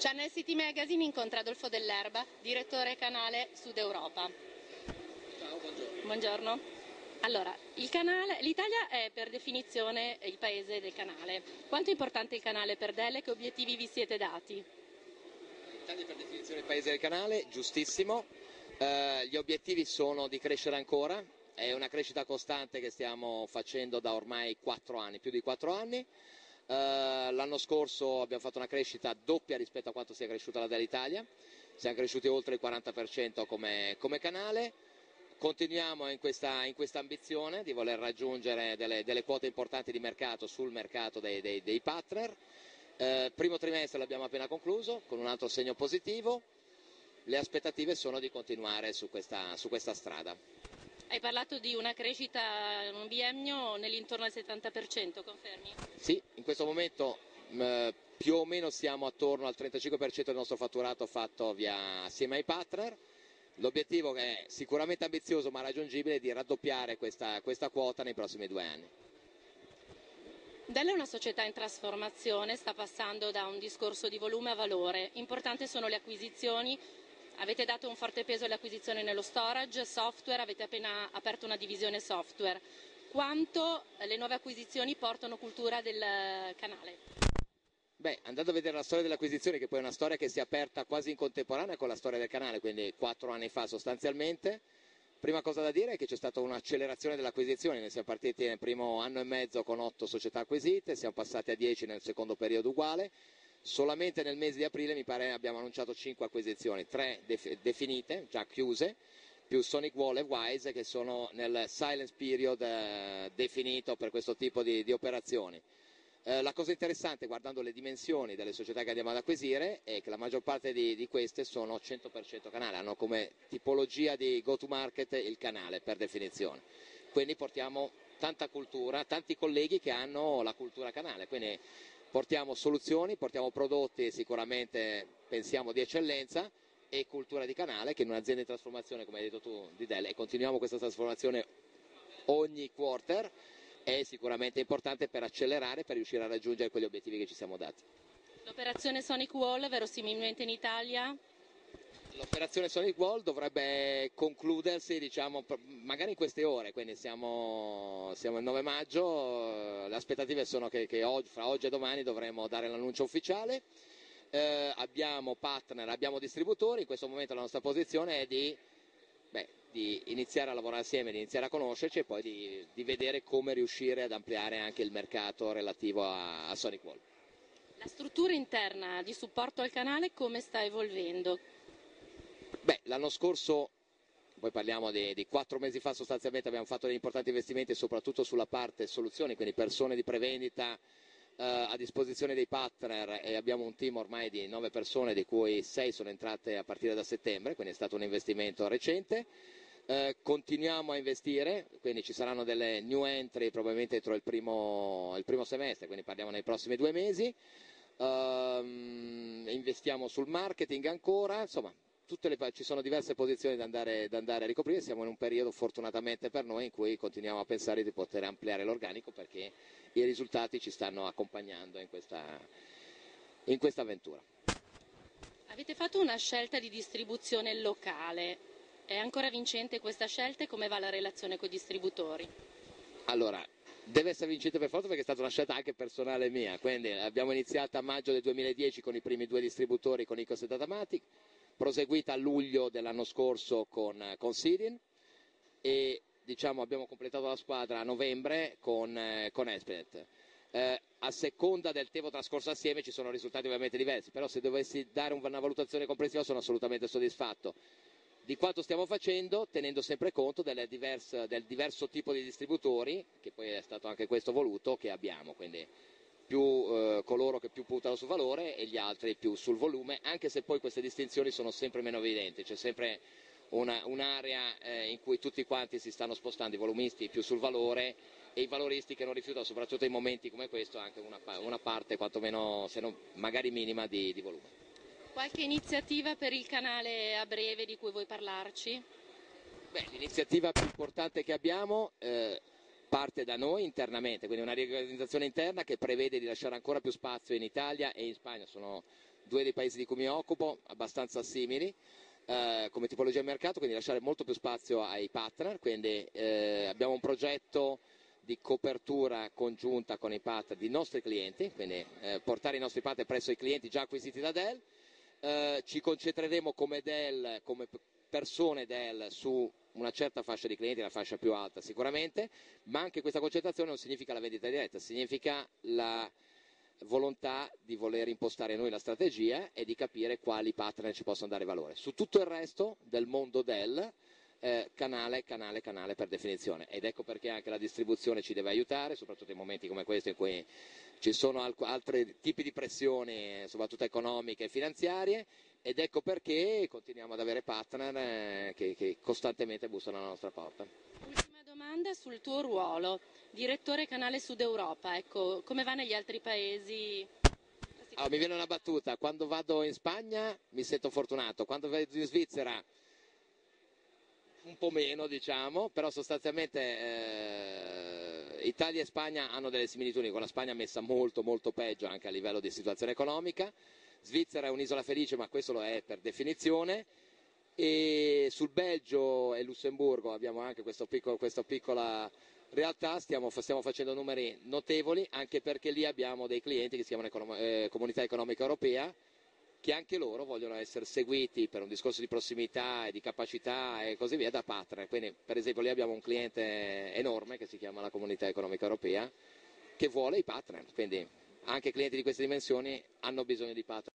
Channel City Magazine incontra Adolfo Dell'Erba, direttore canale Sud Europa. Ciao, buongiorno. Buongiorno. Allora, l'Italia è per definizione il paese del canale. Quanto è importante il canale per Delle? Che obiettivi vi siete dati? L'Italia è per definizione il paese del canale, giustissimo. Eh, gli obiettivi sono di crescere ancora, è una crescita costante che stiamo facendo da ormai quattro anni, più di quattro anni. Eh, l'anno scorso abbiamo fatto una crescita doppia rispetto a quanto sia cresciuta la dell'Italia, siamo cresciuti oltre il 40% come, come canale, continuiamo in questa, in questa, ambizione di voler raggiungere delle, delle, quote importanti di mercato sul mercato dei, dei, dei partner. Eh, primo trimestre l'abbiamo appena concluso con un altro segno positivo, le aspettative sono di continuare su questa, su questa strada. Hai parlato di una crescita in un biennio nell'intorno al 70%, confermi? Sì, in questo momento mh, più o meno siamo attorno al 35% del nostro fatturato fatto via, assieme ai partner. L'obiettivo è sicuramente ambizioso ma raggiungibile di raddoppiare questa, questa quota nei prossimi due anni. Dell è una società in trasformazione, sta passando da un discorso di volume a valore. Importanti sono le acquisizioni, Avete dato un forte peso alle acquisizioni nello storage, software, avete appena aperto una divisione software. Quanto le nuove acquisizioni portano cultura del canale? Beh, andando a vedere la storia delle acquisizioni, che poi è una storia che si è aperta quasi in contemporanea con la storia del canale, quindi quattro anni fa sostanzialmente, prima cosa da dire è che c'è stata un'accelerazione delle acquisizioni, ne siamo partiti nel primo anno e mezzo con otto società acquisite, siamo passati a dieci nel secondo periodo uguale, Solamente nel mese di aprile mi pare abbiamo annunciato 5 acquisizioni, 3 def- definite, già chiuse, più Sonic Wall e Wise che sono nel silence period eh, definito per questo tipo di, di operazioni. Eh, la cosa interessante guardando le dimensioni delle società che andiamo ad acquisire è che la maggior parte di, di queste sono 100% canale, hanno come tipologia di go to market il canale per definizione. Quindi portiamo tanta cultura, tanti colleghi che hanno la cultura canale. Quindi portiamo soluzioni, portiamo prodotti sicuramente pensiamo di eccellenza e cultura di canale che in un'azienda di trasformazione come hai detto tu di Dell e continuiamo questa trasformazione ogni quarter è sicuramente importante per accelerare per riuscire a raggiungere quegli obiettivi che ci siamo dati. L'operazione Sonic Wall verosimilmente in Italia L'operazione Sonic Wall dovrebbe concludersi diciamo, magari in queste ore, quindi siamo, siamo il 9 maggio, le aspettative sono che, che oggi, fra oggi e domani dovremo dare l'annuncio ufficiale. Eh, abbiamo partner, abbiamo distributori, in questo momento la nostra posizione è di, beh, di iniziare a lavorare assieme, di iniziare a conoscerci e poi di, di, vedere come riuscire ad ampliare anche il mercato relativo a, a Sonic Wall. La struttura interna di supporto al canale come sta evolvendo? Beh, l'anno scorso, poi parliamo di, quattro mesi fa sostanzialmente, abbiamo fatto degli importanti investimenti soprattutto sulla parte soluzioni, quindi persone di prevendita eh, a disposizione dei partner e abbiamo un team ormai di nove persone di cui sei sono entrate a partire da settembre, quindi è stato un investimento recente. Eh, continuiamo a investire, quindi ci saranno delle new entry probabilmente entro il primo, il primo semestre, quindi parliamo nei prossimi due mesi. Uh, investiamo sul marketing ancora, insomma le, ci sono diverse posizioni da andare, da andare, a ricoprire, siamo in un periodo fortunatamente per noi in cui continuiamo a pensare di poter ampliare l'organico perché i risultati ci stanno accompagnando in questa, in questa avventura. Avete fatto una scelta di distribuzione locale, è ancora vincente questa scelta e come va la relazione con i distributori? Allora, deve essere vincente per forza perché è stata una scelta anche personale mia, quindi abbiamo iniziato a maggio del 2010 con i primi due distributori con Icos e Datamatic, proseguita a luglio dell'anno scorso con, con Sidin e diciamo, abbiamo completato la squadra a novembre con, eh, con Espenet. Eh, a seconda del tempo trascorso assieme ci sono risultati ovviamente diversi, però se dovessi dare una valutazione complessiva sono assolutamente soddisfatto di quanto stiamo facendo, tenendo sempre conto diverse, del diverso tipo di distributori, che poi è stato anche questo voluto, che abbiamo. Quindi più eh, coloro che più puntano sul valore e gli altri più sul volume, anche se poi queste distinzioni sono sempre meno evidenti, c'è sempre una, un'area eh, in cui tutti quanti si stanno spostando, i volumisti più sul valore e i valoristi che non rifiutano, soprattutto in momenti come questo, anche una, una parte quantomeno, se non magari minima, di, di volume. Qualche iniziativa per il canale a breve di cui vuoi parlarci? Beh, l'iniziativa più importante che abbiamo eh, parte da noi internamente, quindi una riorganizzazione interna che prevede di lasciare ancora più spazio in Italia e in Spagna. Sono due dei paesi di cui mi occupo, abbastanza simili. Eh, come tipologia di mercato, quindi lasciare molto più spazio ai partner, quindi eh, abbiamo un progetto di copertura congiunta con i partner di nostri clienti, quindi eh, portare i nostri partner presso i clienti già acquisiti da Dell. Eh, ci concentreremo come Dell, come persone Dell su una certa fascia di clienti, la fascia più alta sicuramente, ma anche questa concentrazione non significa la vendita diretta, significa la volontà di voler impostare noi la strategia e di capire quali partner ci possono dare valore. Su tutto il resto del mondo Dell, eh, canale, canale, canale per definizione. Ed ecco perché anche la distribuzione ci deve aiutare, soprattutto in momenti come questo in cui ci sono al- altri tipi di pressioni, soprattutto economiche e finanziarie, ed ecco perché continuiamo ad avere partner eh, che, che costantemente bussano alla nostra porta. Ultima domanda sul tuo ruolo, direttore canale Sud Europa, ecco, come va negli altri paesi? Ah, mi viene una battuta, quando vado in Spagna mi sento fortunato, quando vado in Svizzera un po' meno diciamo, però sostanzialmente eh, Italia e Spagna hanno delle similitudini, con la Spagna messa molto molto peggio anche a livello di situazione economica, Svizzera è un'isola felice ma questo lo è per definizione. E sul Belgio e Lussemburgo abbiamo anche piccolo, questa piccola realtà, stiamo, stiamo, facendo numeri notevoli anche perché lì abbiamo dei clienti che si chiamano econom- eh, Comunità Economica Europea che anche loro vogliono essere seguiti per un discorso di prossimità e di capacità e così via da partner. Quindi per esempio lì abbiamo un cliente enorme che si chiama la Comunità Economica Europea che vuole i partner, quindi anche clienti di queste dimensioni hanno bisogno di.